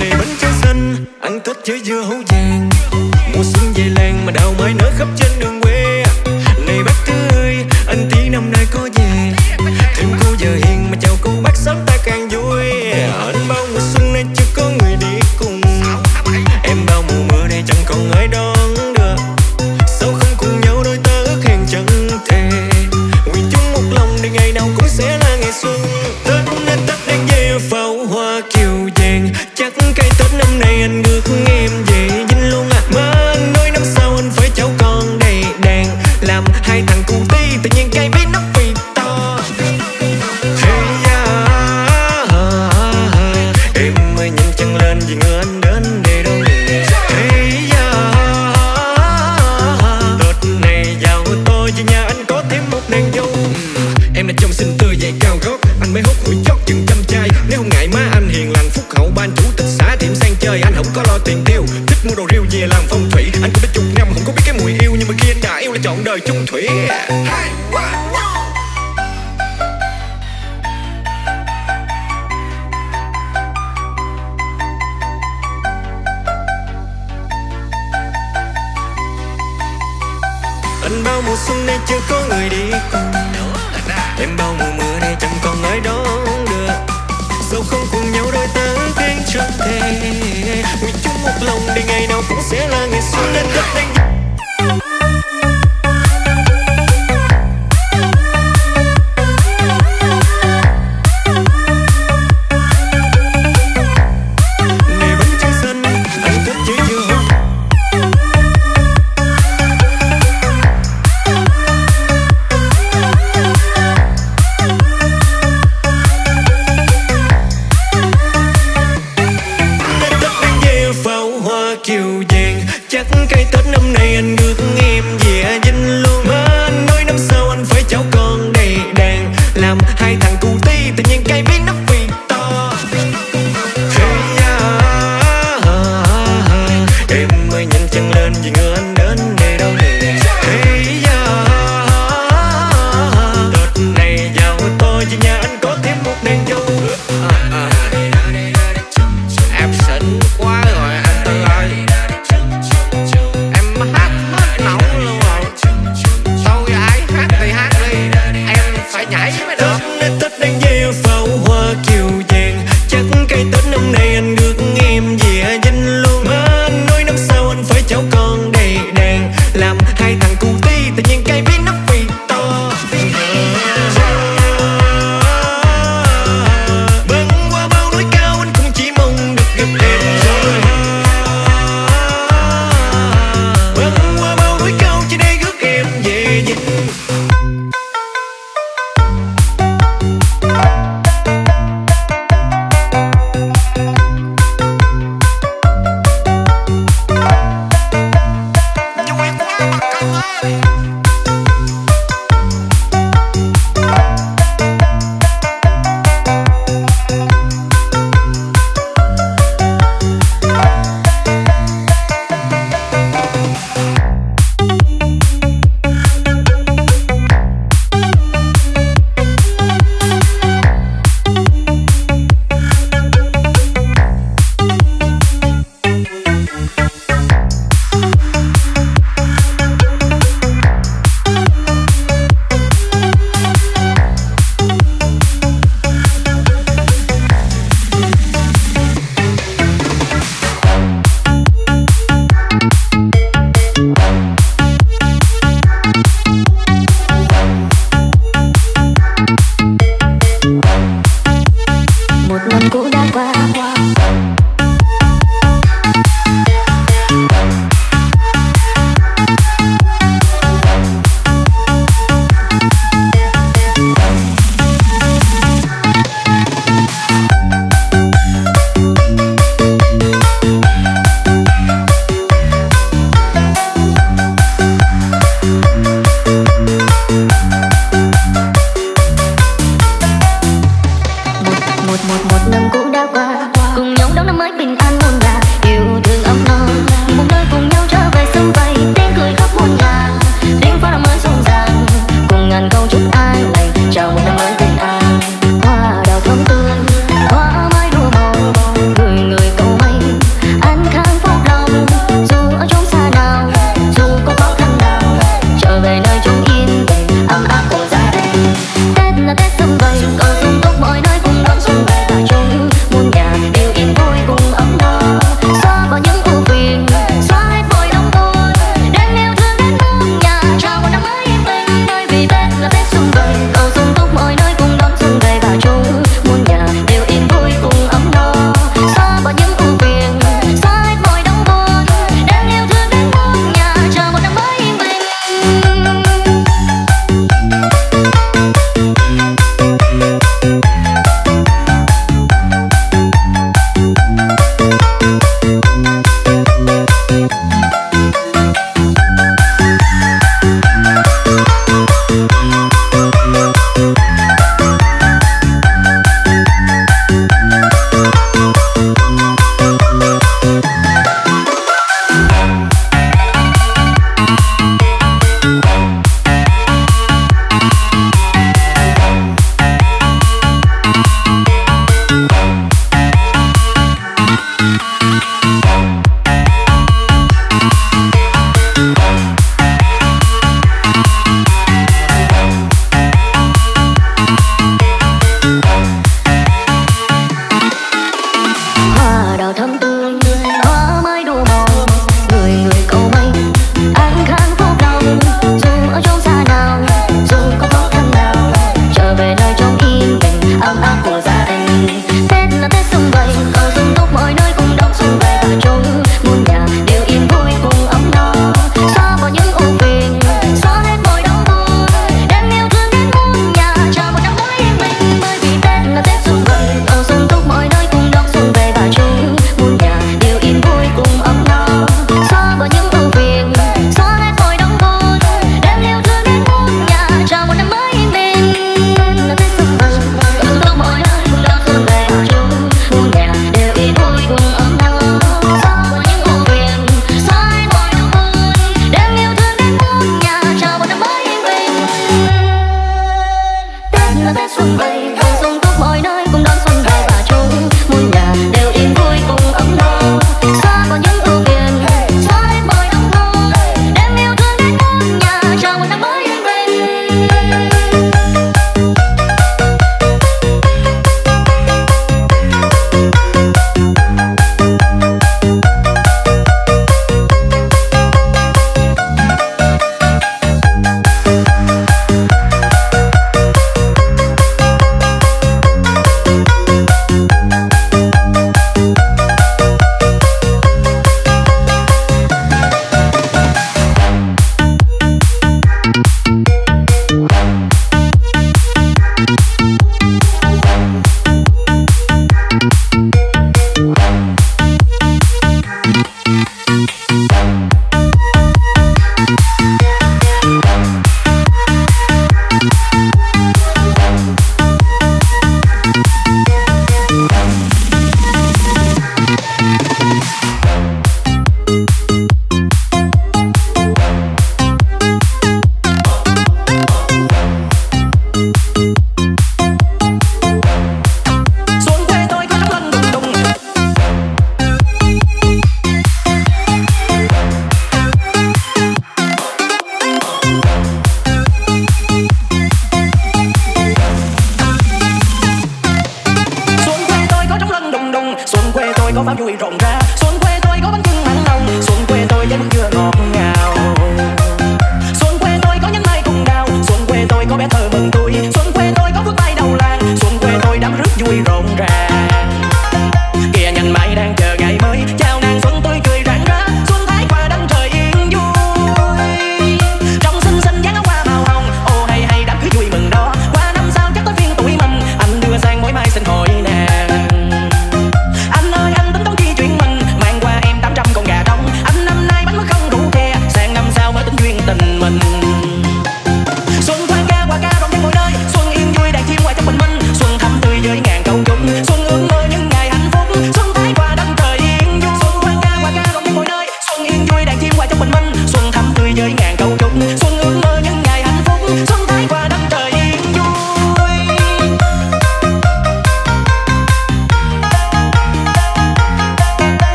này bánh trái xanh, ăn tết với dưa hấu vàng. Mùa xuân dày làng mà đào mai nở khắp trên đường làm hai thằng cu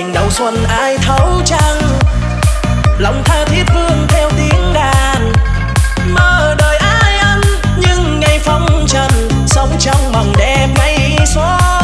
tình đầu xuân ai thấu chăng lòng tha thiết vương theo tiếng đàn mơ đời ai ăn nhưng ngày phong trần, sống trong mộng đẹp ngày xóa.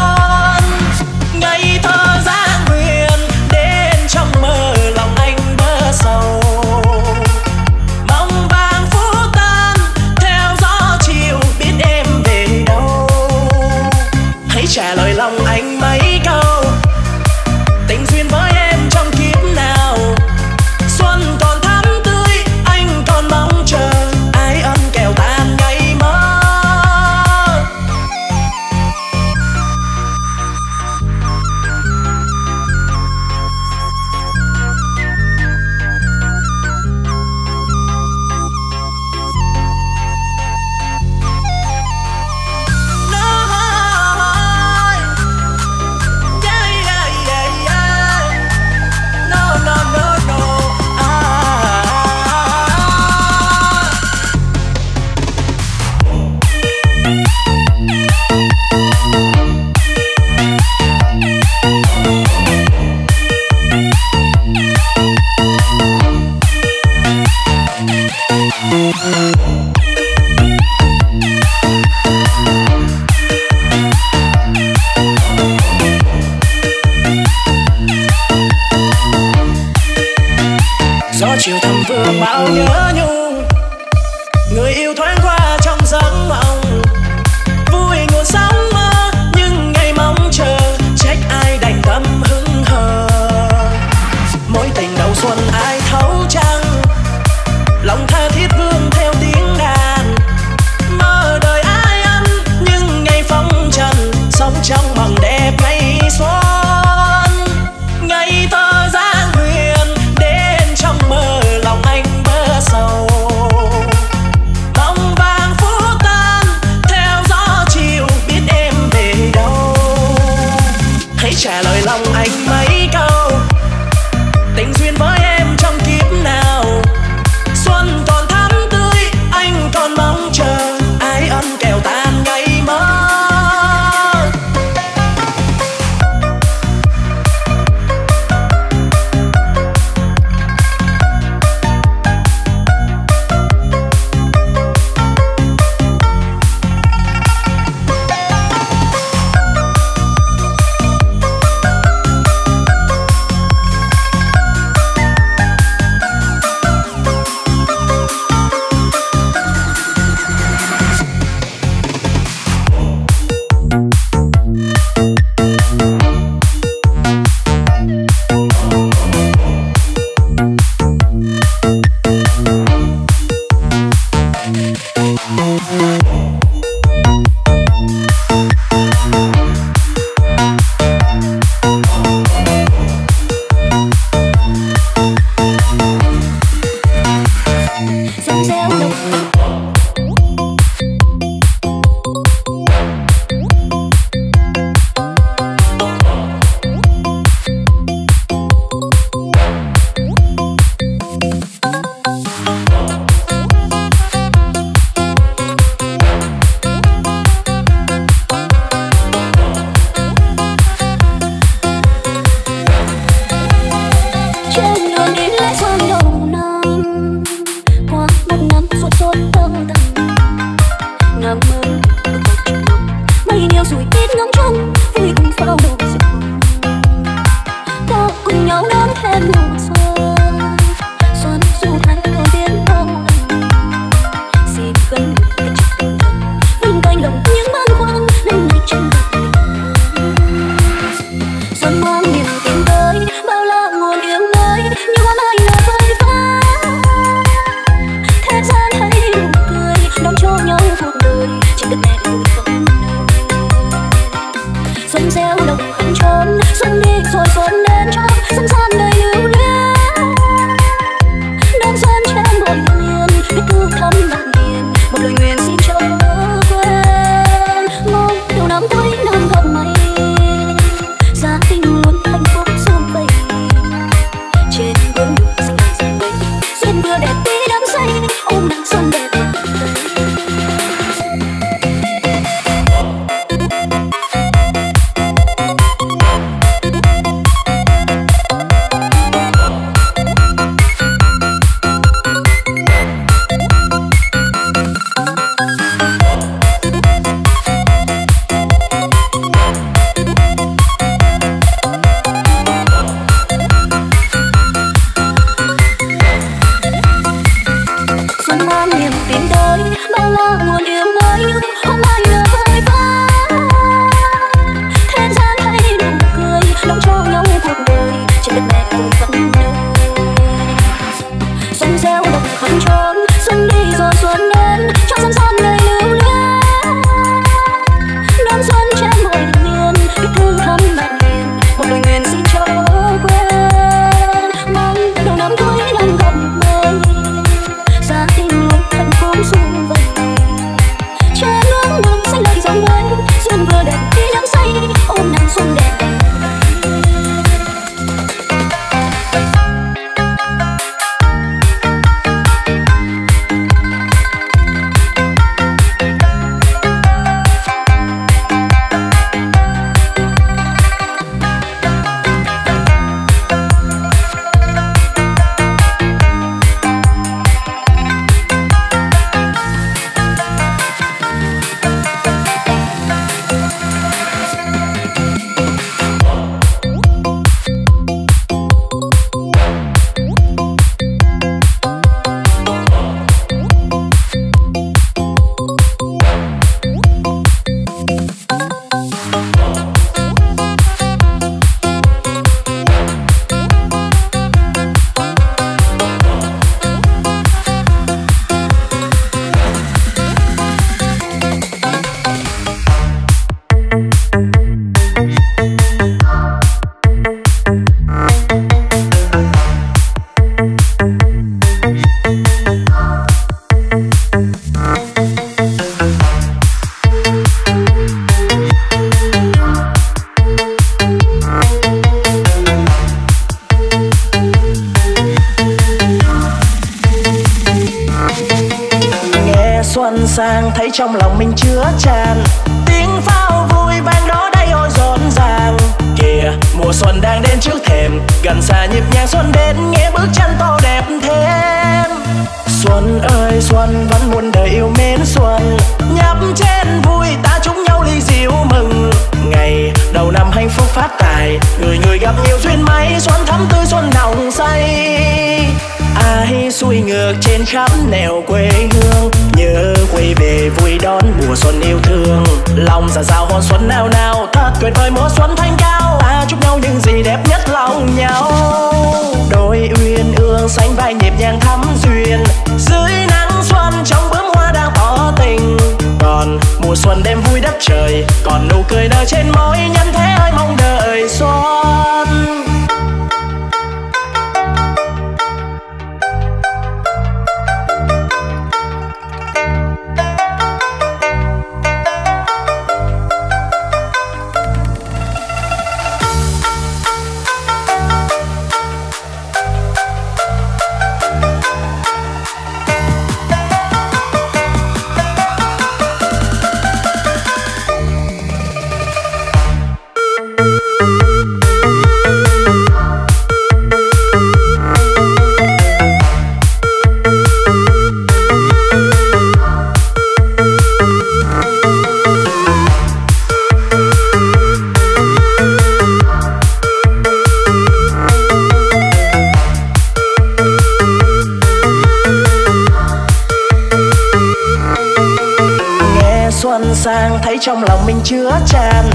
trong lòng mình chứa tràn.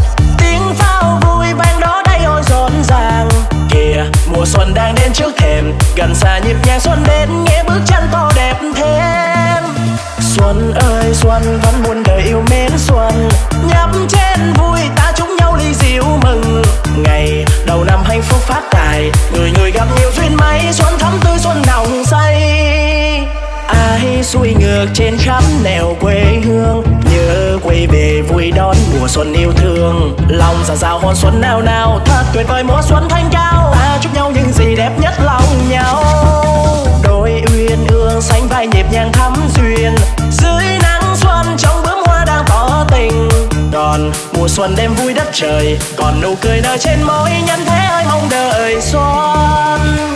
được trên khắp nẻo quê hương. Nhớ quay về vui đón mùa xuân yêu thương. Lòng rào rào hồn xuân nao nao thật tuyệt vời mùa xuân thanh cao. Ta chúc nhau những gì đẹp nhất lòng nhau. Đôi uyên ương sánh vai nhịp nhàng thắm duyên. Dưới nắng xuân trong bướm hoa đang tỏ tình. Còn mùa xuân đem vui đất trời, còn nụ cười nở trên môi nhân thế ơi mong đợi xuân.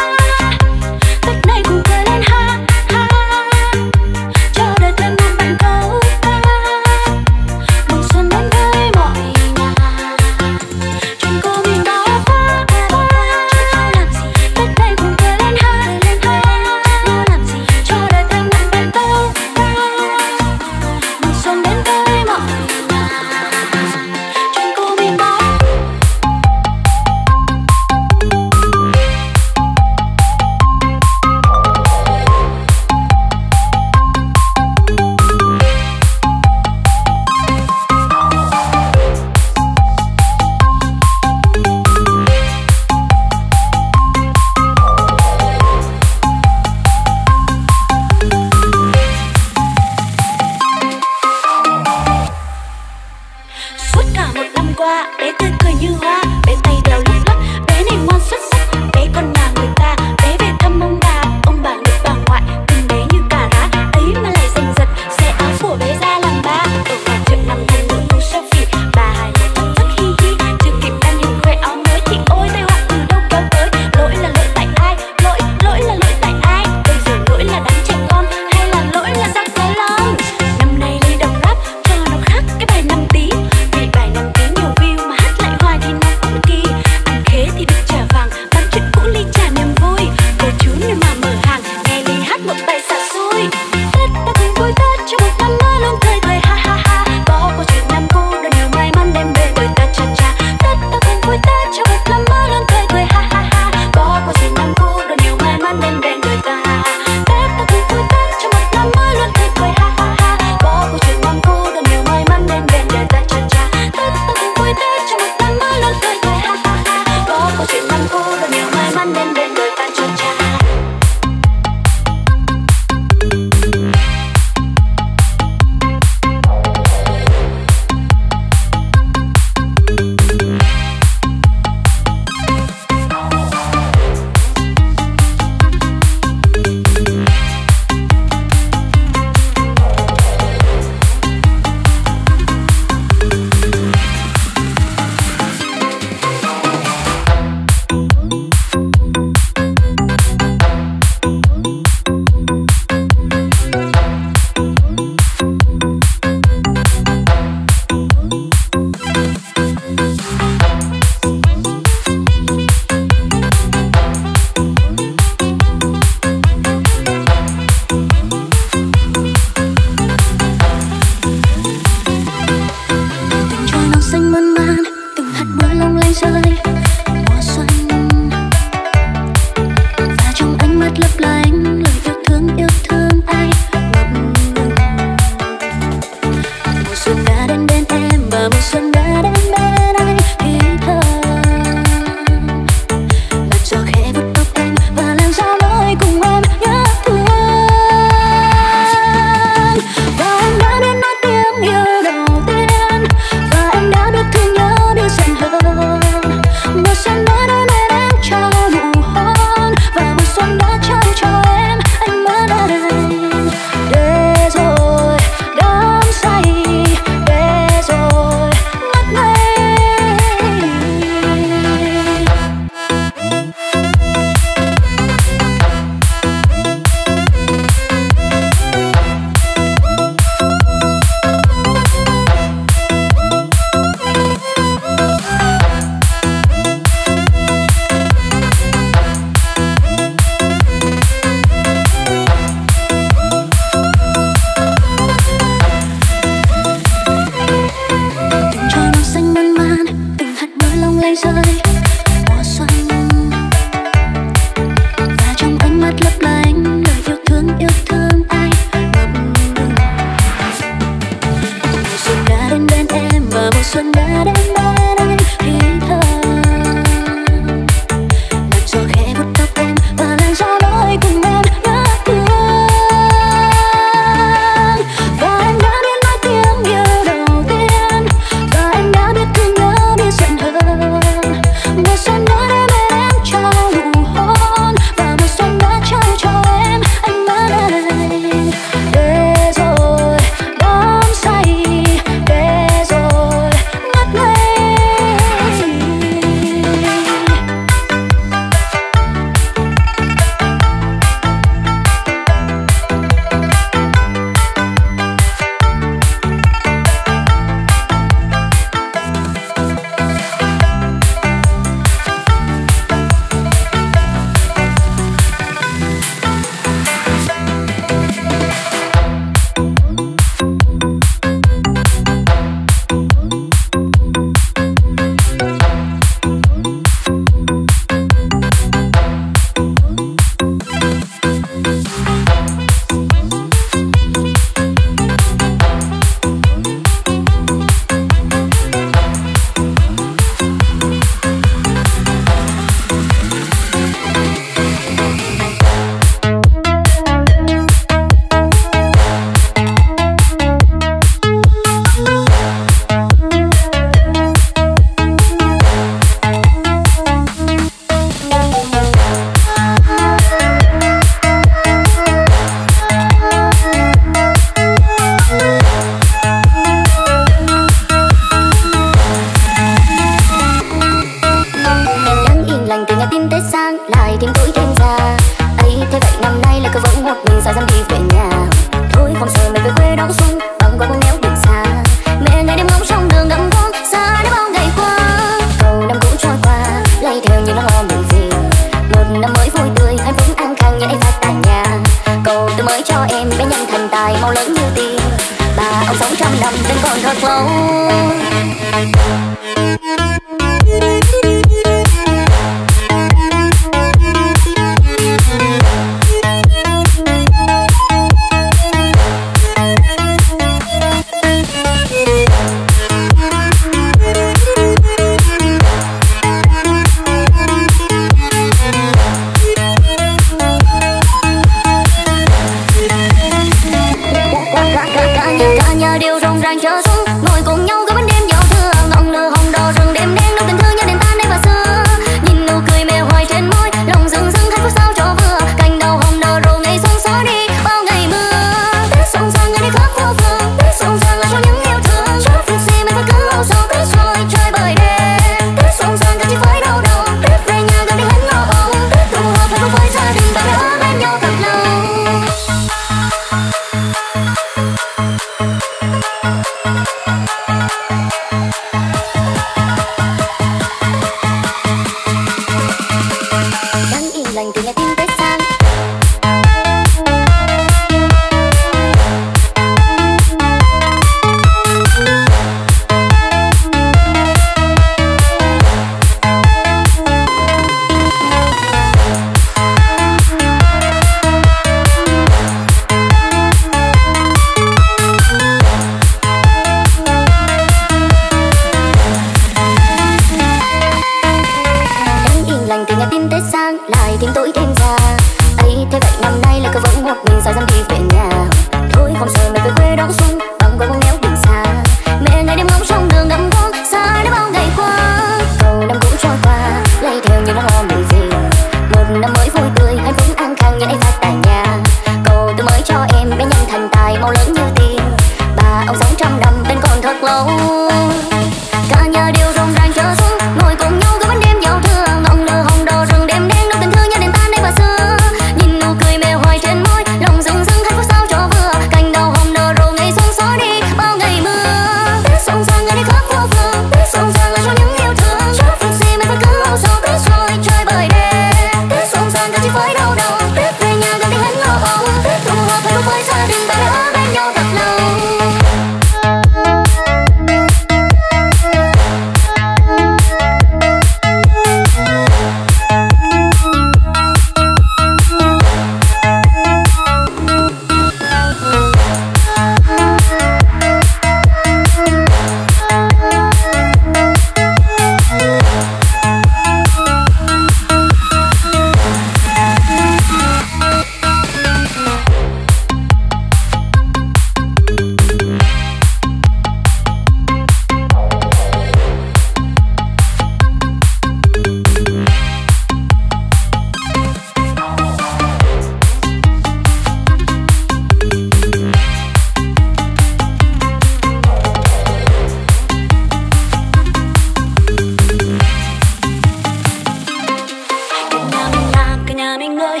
anh ơi